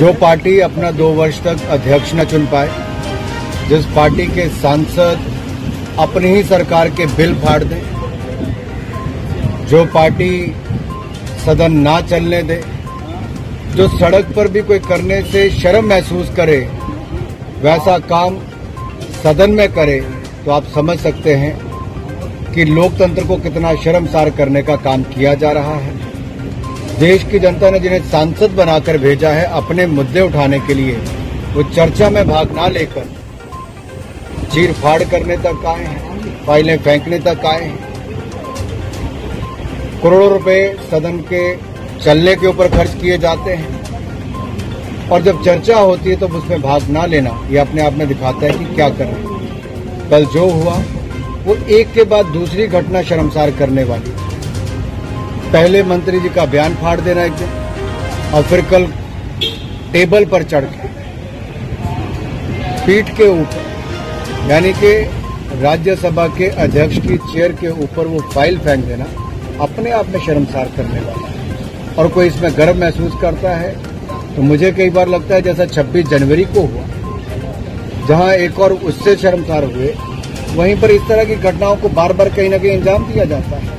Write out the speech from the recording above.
जो पार्टी अपना दो वर्ष तक अध्यक्ष न चुन पाए, जिस पार्टी के सांसद अपनी ही सरकार के बिल फाड़ दें, जो पार्टी सदन ना चलने दे, जो सड़क पर भी कोई करने से शर्म महसूस करे, वैसा काम सदन में करे तो आप समझ सकते हैं कि लोकतंत्र को कितना शर्मसार करने का काम किया जा रहा है। देश की जनता ने जिन्हें सांसद बनाकर भेजा है अपने मुद्दे उठाने के लिए, वो चर्चा में भाग ना लेकर चीर फाड़ करने तक आए हैं, फाइलें फेंकने तक आए हैं। करोड़ों रुपए सदन के चलने के ऊपर खर्च किए जाते हैं। और जब चर्चा होती है तो उसमें भाग ना लेना, ये अपने आप में दिखाता है कि क्या कर। रहे हैं कल जो हुआ, वो एक के बाद दूसरी घटना शर्मसार करने वाली। पहले मंत्री जी का बयान फाड़ देना एक दिन, और फिर कल टेबल पर चढ़ के, पीठ के ऊपर, यानी कि राज्यसभा के अध्यक्ष की चेयर के ऊपर वो फ़ाइल फेंक देना, अपने आप में शर्मसार करने वाला है। और कोई इसमें गर्व महसूस करता है तो मुझे कई बार लगता है जैसा 26 जनवरी को हुआ, जहाँ एक और उससे शर्मसार हुए, वहीं पर इस तरह की घटनाओं को बार बार कहीं ना कहीं अंजाम दिया जाता है।